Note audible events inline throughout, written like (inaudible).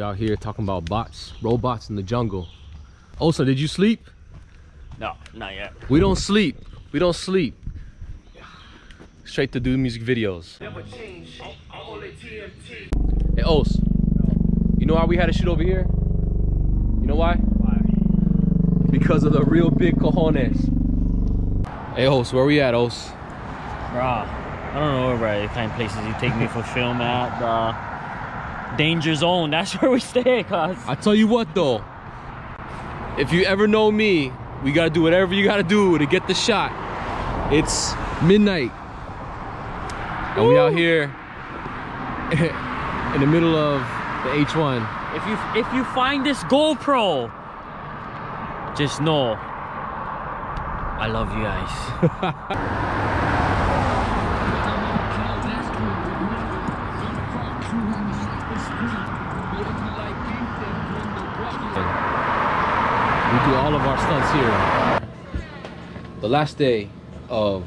We out here talking about bots, robots in the jungle. Osa, did you sleep? No, not yet. We don't sleep. We don't sleep. Straight to do music videos. Hey Os, you know why we had to shoot over here? You know why? Why? Because of the real big cojones. Hey Os, where we at Os? Bruh, I don't know where the kind of places you take me for film at. The danger zone, that's (laughs) where we stay, cuz. I tell you what though, if you ever know me, we gotta do whatever you gotta do to get the shot. It's midnight. And we out here (laughs) in the middle of the H1. If you if you find this GoPro, just know I love you guys. (laughs) We do all of our stunts here. The last day of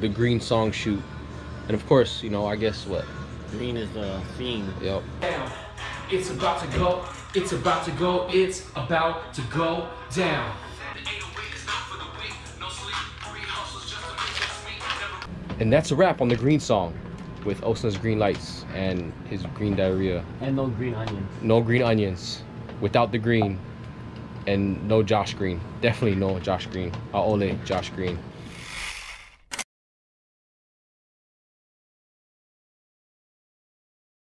the green song shoot. And of course, you know, I guess what? Green is the theme. Yep. down. It's about to go. It's about to go. It's about to go down. And that's a wrap on the green song with Osna's green lights and his green diarrhea. And no green onions. No green onions without the green and no Josh Green. Definitely no Josh Green. Aole Josh Green.